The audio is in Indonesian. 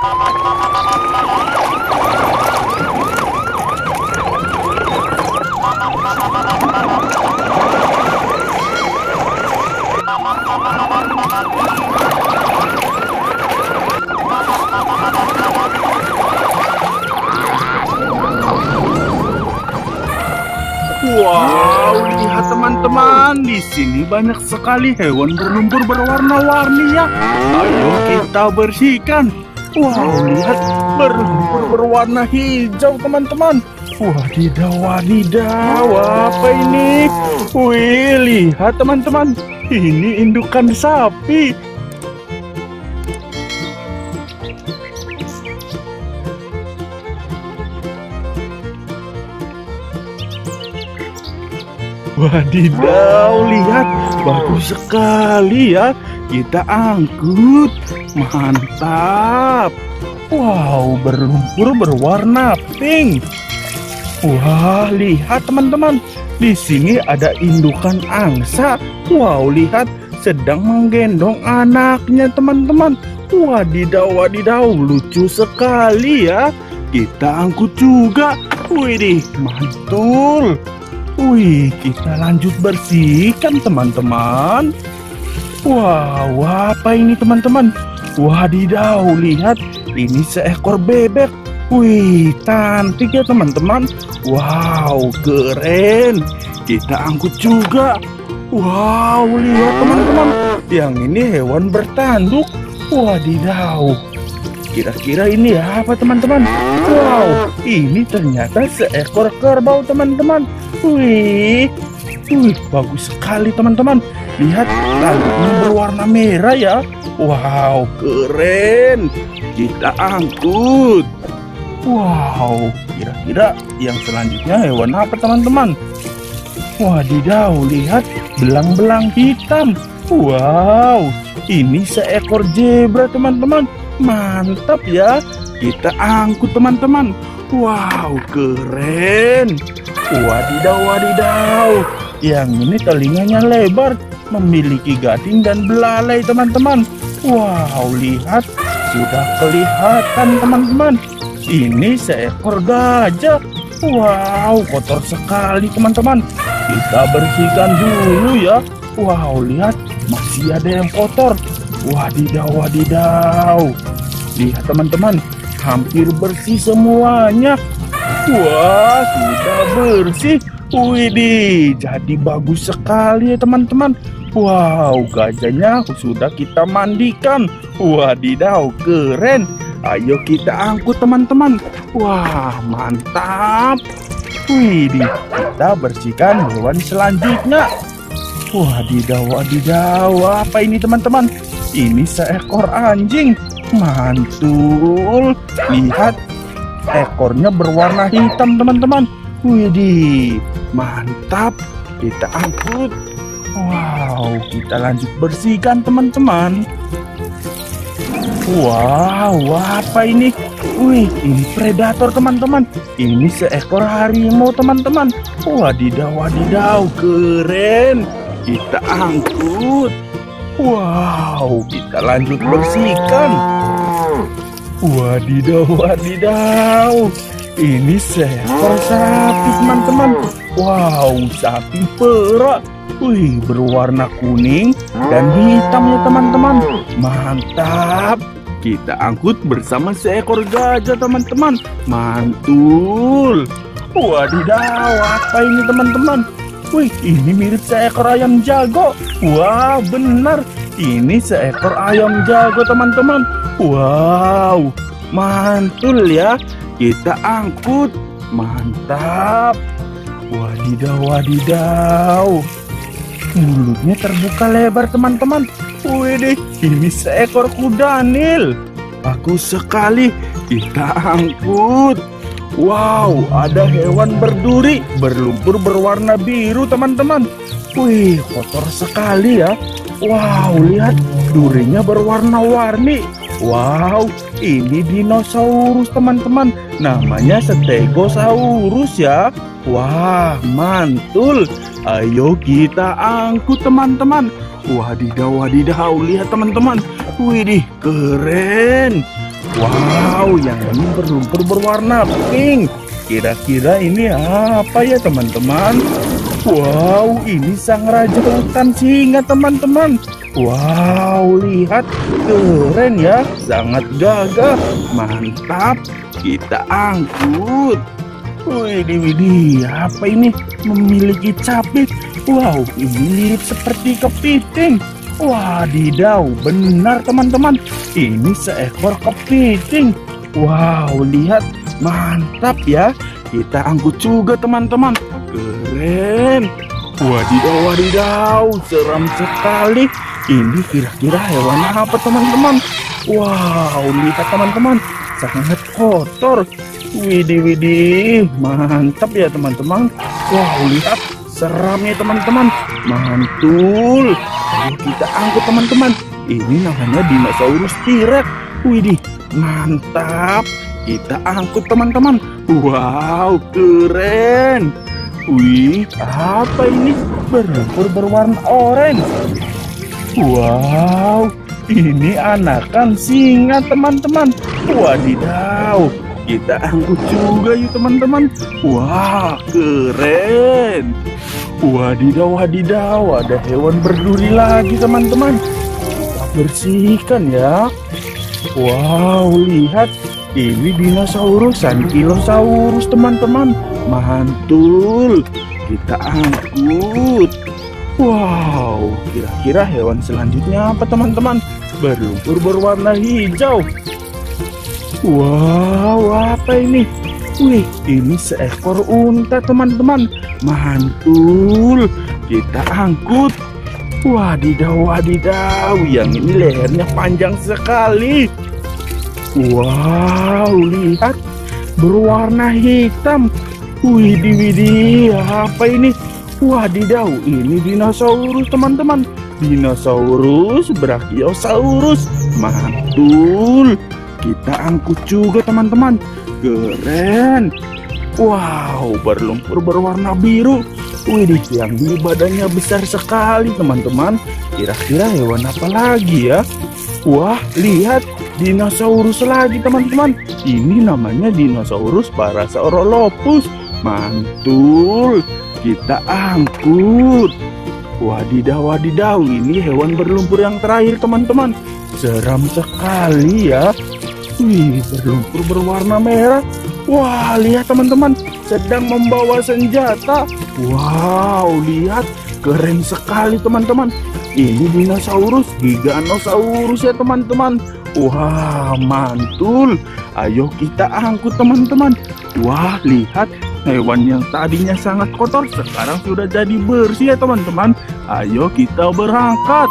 Wow, lihat teman-teman, di sini banyak sekali hewan berlumpur berwarna-warni ya. Ayo kita bersihkan. Wow, lihat berlumpur berwarna hijau teman-teman. Wadidaw, wadidaw, apa ini? Wih, lihat teman-teman, ini indukan sapi. Wadidaw, lihat bagus sekali ya. Kita angkut, mantap. Wow, berlumpur berwarna pink. Wah, lihat teman-teman. Di sini ada indukan angsa. Wow, lihat sedang menggendong anaknya teman-teman. Wadidaw, wadidaw, lucu sekali ya. Kita angkut juga. Wih, mantul. Wih, kita lanjut bersihkan teman-teman. Wow, apa ini teman-teman? Wadidaw, lihat ini seekor bebek. Wih, cantik ya teman-teman. Wow, keren. Kita angkut juga. Wow, lihat teman-teman. Yang ini hewan bertanduk. Wadidaw. Kira-kira ini apa teman-teman? Wow, ini ternyata seekor kerbau teman-teman. Wih, wih, bagus sekali teman-teman. Lihat, tanduknya berwarna merah ya. Wow, keren. Kita angkut. Wow, kira-kira yang selanjutnya hewan apa teman-teman? Wadidaw, lihat belang-belang hitam. Wow, ini seekor zebra teman-teman. Mantap ya. Kita angkut teman-teman. Wow, keren. Wadidaw, wadidaw. Yang ini telinganya lebar, memiliki gading dan belalai teman-teman. Wow, lihat. Sudah kelihatan teman-teman. Ini seekor gajah. Wow, kotor sekali teman-teman. Kita bersihkan dulu ya. Wow, lihat. Masih ada yang kotor. Wadidaw, wadidaw. Lihat teman-teman, hampir bersih semuanya. Wah, sudah bersih. Widih, jadi bagus sekali ya teman-teman. Wow, gajahnya sudah kita mandikan. Wadidaw, keren. Ayo kita angkut teman-teman. Wah, mantap. Widih, kita bersihkan hewan selanjutnya. Wadidaw, wadidaw, apa ini teman-teman? Ini seekor anjing. Mantul. Lihat, ekornya berwarna hitam teman-teman. Widih, mantap. Kita angkut. Wow, kita lanjut bersihkan teman-teman. Wow, apa ini? Wih, ini predator teman-teman. Ini seekor harimau teman-teman. Wadidaw, wadidaw, keren. Kita angkut. Wow, kita lanjut bersihkan. Wadidaw, wadidaw. Ini seekor sapi teman-teman. Wow, sapi perak. Wih, berwarna kuning dan hitam ya teman-teman. Mantap. Kita angkut bersama seekor gajah teman-teman. Mantul. Wadidaw, apa ini teman-teman? Wih, ini mirip seekor ayam jago. Wah, benar. Ini seekor ayam jago teman-teman. Wow, mantul ya. Kita angkut. Mantap. Wadidaw, wadidaw. Mulutnya terbuka lebar teman-teman. Wih, ini seekor kuda nil. Bagus sekali. Kita angkut. Wow, ada hewan berduri berlumpur berwarna biru teman-teman. Wih, kotor sekali ya. Wow, lihat durinya berwarna-warni. Wow, ini dinosaurus teman-teman. Namanya Stegosaurus ya. Wah, mantul. Ayo kita angkut teman-teman. Wadidaw, wadidaw. Lihat teman-teman. Widih, keren. Wow, yang ini berlumpur berwarna pink. Kira-kira ini apa ya teman-teman? Wow, ini sang raja hutan singa teman-teman. Wow, lihat keren ya, sangat gagah, mantap. Kita angkut. Wih, widih, apa ini? Memiliki capit. Wow, ini mirip seperti kepiting. Wadidaw, benar teman-teman. Ini seekor kepiting. Wow, lihat. Mantap ya. Kita angkut juga teman-teman. Wadidaw, wadidaw. Seram sekali. Ini kira-kira hewan apa teman-teman? Wow, lihat teman-teman. Sangat kotor. Widih, widih. Mantap ya teman-teman. Wow, lihat. Seramnya teman-teman. Mantul. Ayo kita angkut teman-teman. Ini namanya dinosaurus T-Rex. Widih, mantap. Kita angkut teman-teman. Wow, keren. Wih, apa ini? Berlumpur berwarna oranye. Wow, ini anakan singa teman-teman. Wadidaw, kita angkut juga yuk teman-teman. Wah, keren. Wadidaw, wadidaw, ada hewan berduri lagi teman-teman. Bersihkan ya. Wow, lihat. Ini dinosaurus ankylosaurus teman-teman. Mantul. Kita angkut. Wow, kira-kira hewan selanjutnya apa teman-teman? Berlumpur berwarna hijau. Wow, apa ini? Wih, ini seekor unta teman-teman. Mantul. Kita angkut. Wadidaw, wadidaw. Yang ini lehernya panjang sekali. Wow, lihat. Berwarna hitam. Widih, widih. Apa ini? Wadidaw, ini dinosaurus teman-teman. Dinosaurus Brachiosaurus. Mantul. Kita angkut juga teman-teman. Keren. Wow, berlumpur berwarna biru. Widih, yang ini badannya besar sekali teman-teman. Kira-kira hewan apa lagi ya? Wah, lihat dinosaurus lagi teman-teman. Ini namanya dinosaurus Parasaurolophus. Mantul. Kita angkut. Wadidaw, wadidaw. Ini hewan berlumpur yang terakhir teman-teman. Seram sekali ya. Wih, berlumpur berwarna merah. Wah, lihat teman-teman, sedang membawa senjata. Wow, lihat, keren sekali teman-teman. Ini dinosaurus, Giganosaurus ya teman-teman. Wah, mantul. Ayo kita angkut teman-teman. Wah, lihat, hewan yang tadinya sangat kotor sekarang sudah jadi bersih ya teman-teman. Ayo kita berangkat.